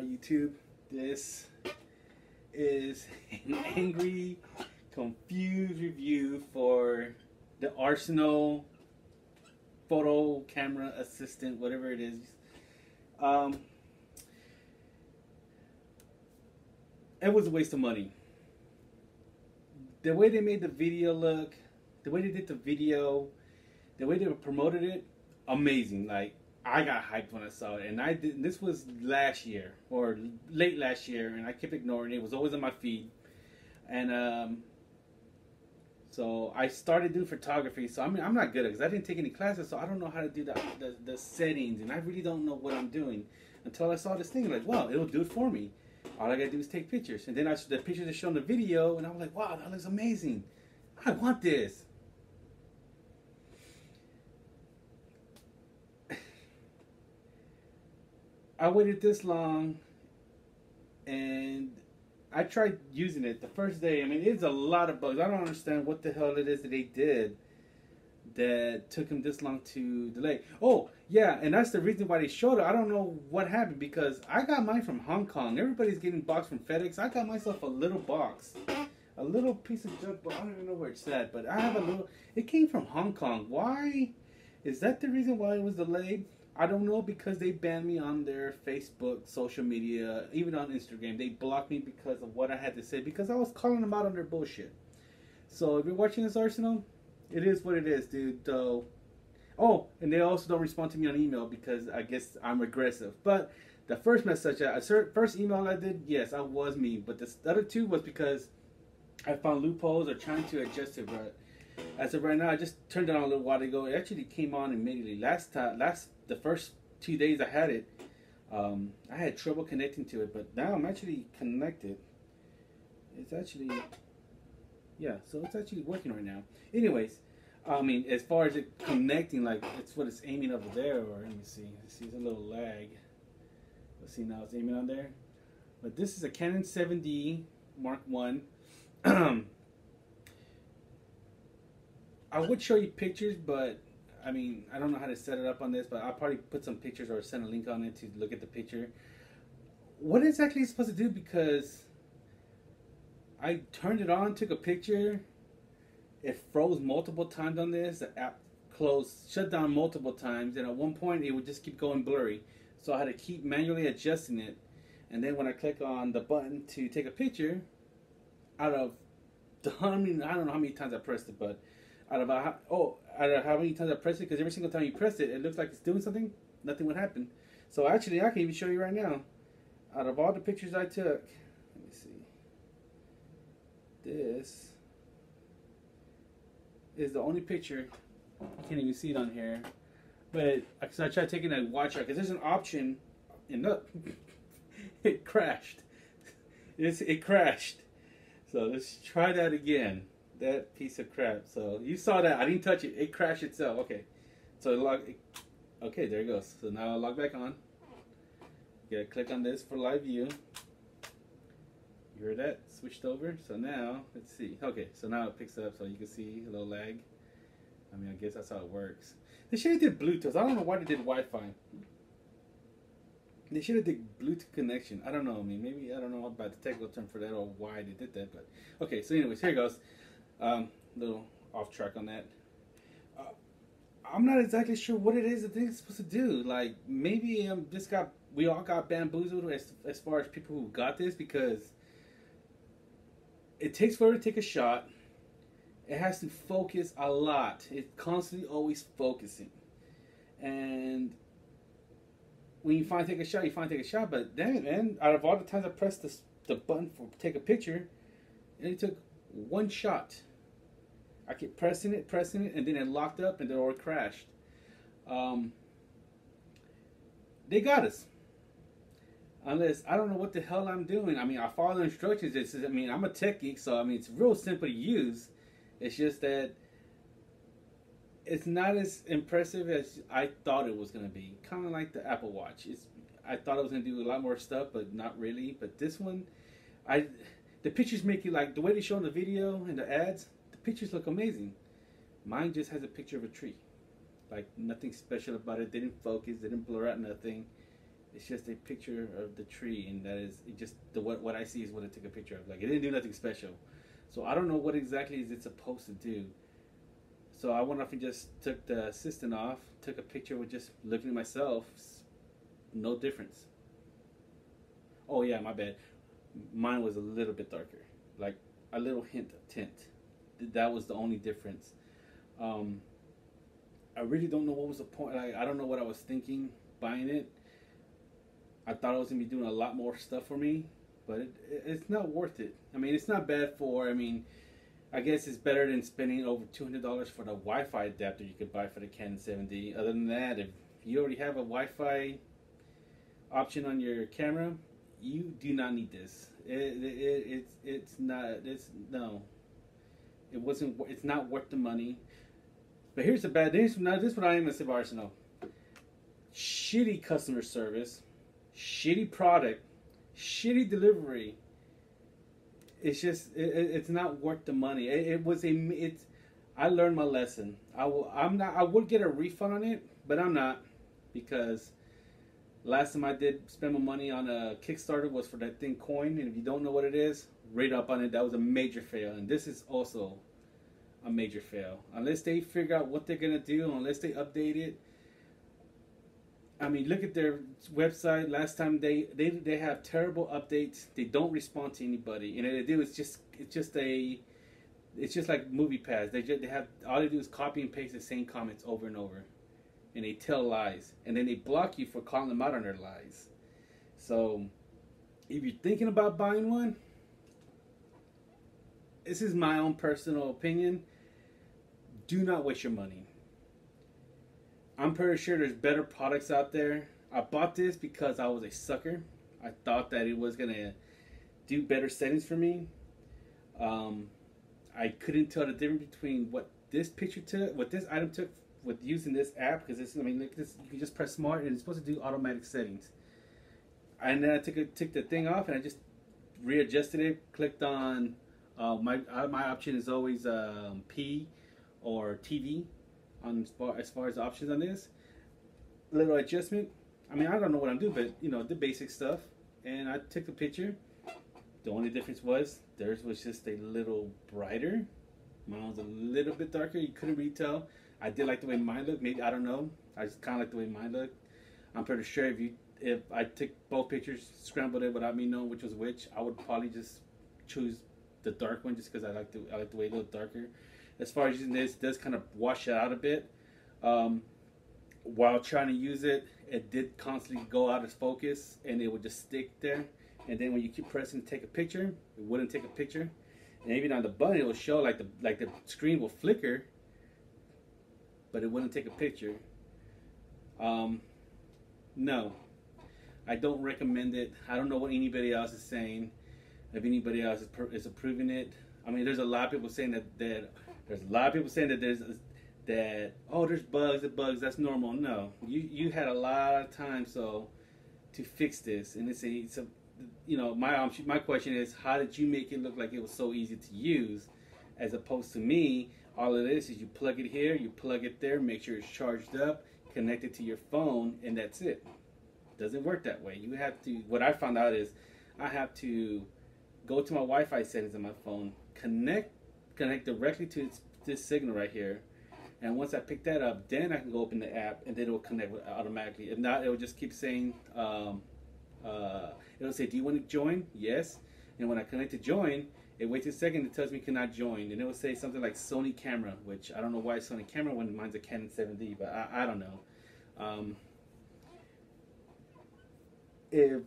YouTube, this is an angry, confused review for the Arsenal photo camera assistant, whatever it is. Um, it was a waste of money. The way they made the video look, the way they did the video, the way they promoted it, amazing. Like I got hyped when I saw it, and I did. This was last year or late last year, and I kept ignoring it. It was always on my feed, and um, so I started doing photography. So I mean, I'm not good at because I didn't take any classes, so I don't know how to do the, the the settings, and I really don't know what I'm doing until I saw this thing. Like, wow, it'll do it for me. All I gotta do is take pictures, and then I the pictures are shown the video, and I was like, wow, that looks amazing. I want this. I waited this long, and I tried using it the first day. I mean, it's a lot of bugs. I don't understand what the hell it is that they did that took him this long to delay. Oh, yeah, and that's the reason why they showed it. I don't know what happened because I got mine from Hong Kong. Everybody's getting box from FedEx. I got myself a little box. A little piece of junk, but I don't even know where it's at. But I have a little. It came from Hong Kong. Why? Is that the reason why it was delayed? I don't know because they banned me on their Facebook, social media, even on Instagram. They blocked me because of what I had to say because I was calling them out on their bullshit. So if you're watching this Arsenal, it is what it is, dude. Oh, and they also don't respond to me on email because I guess I'm aggressive. But the first message, I first email I did, yes, I was mean. But the other two was because I found loopholes or trying to adjust it. But as of right now, I just turned it on a little while ago. It actually came on immediately. Last time, last the first two days I had it, um, I had trouble connecting to it, but now I'm actually connected. It's actually, yeah, so it's actually working right now. Anyways, I mean, as far as it connecting, like it's what it's aiming over there, or let me see, see, it's a little lag. Let's see now, it's aiming on there. But this is a Canon 7D Mark One. I would show you pictures, but I mean, I don't know how to set it up on this, but I'll probably put some pictures or send a link on it to look at the picture. What exactly is supposed to do? Because I turned it on, took a picture. It froze multiple times on this. The app closed, shut down multiple times, and at one point it would just keep going blurry. So I had to keep manually adjusting it. And then when I click on the button to take a picture, out of the, I mean, I don't know how many times I pressed it, but out of a, oh, out of how many times I press it, because every single time you press it, it looks like it's doing something. Nothing would happen. So actually, I can even show you right now. Out of all the pictures I took, let me see. This is the only picture. You can't even see it on here. But I tried taking a watch out, because there's an option, and look, it crashed. It's, it crashed. So let's try that again that piece of crap. So you saw that. I didn't touch it. It crashed itself. Okay. So it log. Okay, there it goes. So now I'll log back on. You gotta click on this for live view. You heard that? Switched over. So now, let's see. Okay, so now it picks up so you can see a little lag. I mean, I guess that's how it works. They should have did Bluetooth. I don't know why they did Wi-Fi. They should have did Bluetooth connection. I don't know. I mean, maybe I don't know about the technical term for that or why they did that. But okay. So, anyways, here it goes. Um, little off track on that. Uh, I'm not exactly sure what it is that they're supposed to do. Like maybe um, this got we all got bamboozled as as far as people who got this because it takes forever to take a shot. It has to focus a lot. It's constantly always focusing, and when you finally take a shot, you finally take a shot. But then, man, out of all the times I pressed the the button for take a picture, it took one shot. I kept pressing it, pressing it, and then it locked up and the door crashed. Um, they got us. Unless I don't know what the hell I'm doing. I mean, I follow the instructions. It's, I mean, I'm a tech geek, so I mean, it's real simple to use. It's just that it's not as impressive as I thought it was going to be. Kind of like the Apple Watch. It's I thought it was going to do a lot more stuff, but not really. But this one, I the pictures make you like the way they show in the video and the ads. The pictures look amazing. Mine just has a picture of a tree, like nothing special about it. They Didn't focus, they didn't blur out nothing. It's just a picture of the tree, and that is just the what what I see is what I took a picture of. Like it didn't do nothing special. So I don't know what exactly is it supposed to do. So I went off and just took the assistant off, took a picture with just looking at myself. No difference. Oh yeah, my bad. Mine was a little bit darker, like a little hint of tint. That was the only difference. Um, I really don't know what was the point. I don't know what I was thinking buying it. I thought I was gonna be doing a lot more stuff for me, but it, it's not worth it. I mean, it's not bad for. I mean, I guess it's better than spending over two hundred dollars for the Wi-Fi adapter you could buy for the Canon 7D. Other than that, if you already have a Wi-Fi option on your camera, you do not need this. It, it, it's it's not it's no. It wasn't. It's not worth the money. But here's the bad news. Now this is what I am gonna say about Arsenal. Shitty customer service, shitty product, shitty delivery. It's just it, it's not worth the money. It, it was a it's. I learned my lesson. I will. I'm not. I would get a refund on it, but I'm not because Last time I did spend my money on a Kickstarter was for that thing coin, and if you don't know what it is, read up on it. That was a major fail, and this is also a major fail. Unless they figure out what they're gonna do, unless they update it. I mean, look at their website. Last time they they they have terrible updates. They don't respond to anybody, and they do it's just it's just a it's just like MoviePass. They just they have all they do is copy and paste the same comments over and over and they tell lies, and then they block you for calling them out on their lies. So, if you're thinking about buying one, this is my own personal opinion. Do not waste your money. I'm pretty sure there's better products out there. I bought this because I was a sucker. I thought that it was gonna do better settings for me. Um, I couldn't tell the difference between what this picture took, what this item took with using this app because it's I mean like this you can just press smart and it's supposed to do automatic settings. And then I took took the thing off and I just readjusted it. Clicked on uh, my uh, my option is always um, P or TV on as far, as far as options on this. Little adjustment. I mean I don't know what I'm doing, but you know the basic stuff. And I took the picture. The only difference was theirs was just a little brighter. Mine was a little bit darker. You couldn't really tell. I did like the way mine looked. Maybe I don't know. I just kind of like the way mine looked. I'm pretty sure if you if I took both pictures, scrambled it without me knowing which was which, I would probably just choose the dark one just because I like the I like the way it looked darker. As far as using this, does kind of wash it out a bit. Um, while trying to use it, it did constantly go out of focus and it would just stick there. And then when you keep pressing to take a picture, it wouldn't take a picture. And even on the button, it will show like the like the screen will flicker but it wouldn't take a picture. Um, no, I don't recommend it. I don't know what anybody else is saying. If anybody else is, is approving it, I mean, there's a lot of people saying that, that there's a lot of people saying that there's that oh, there's bugs, the bugs, that's normal. No, you you had a lot of time so to fix this, and it's a, it's a you know my my question is how did you make it look like it was so easy to use, as opposed to me all it is is you plug it here, you plug it there, make sure it's charged up, connect it to your phone, and that's it. Doesn't work that way. You have to. What I found out is, I have to go to my Wi-Fi settings on my phone, connect connect directly to this, this signal right here, and once I pick that up, then I can go open the app, and then it will connect automatically. If not, it will just keep saying, um, uh, it'll say, "Do you want to join?" Yes, and when I connect to join, it waits a second, it tells me cannot join, and it will say something like Sony camera, which I don't know why Sony camera when mine's a Canon 7D, but I, I don't know. Um, if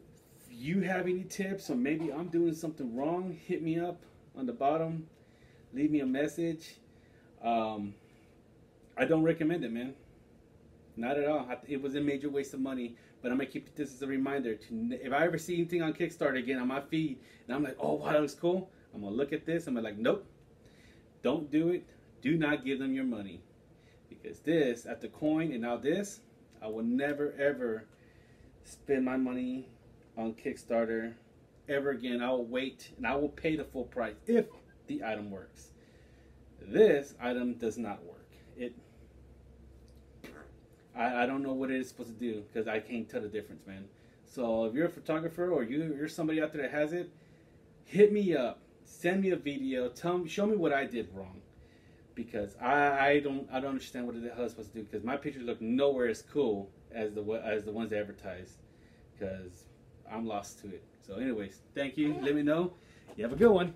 you have any tips, or maybe I'm doing something wrong, hit me up on the bottom, leave me a message. Um, I don't recommend it, man. Not at all. It was a major waste of money. But I'm gonna keep this as a reminder to if I ever see anything on Kickstarter again on my feed, and I'm like, oh wow, that looks cool. I'm gonna look at this. I'm gonna like, nope, don't do it. Do not give them your money because this, at the coin, and now this, I will never ever spend my money on Kickstarter ever again. I will wait and I will pay the full price if the item works. This item does not work. It. I, I don't know what it is supposed to do because I can't tell the difference, man. So if you're a photographer or you, you're somebody out there that has it, hit me up. Send me a video. Tell me, show me what I did wrong, because I, I don't I don't understand what the hell I'm supposed to do. Because my pictures look nowhere as cool as the as the ones advertised. Because I'm lost to it. So, anyways, thank you. Oh, Let me know. You have a good one.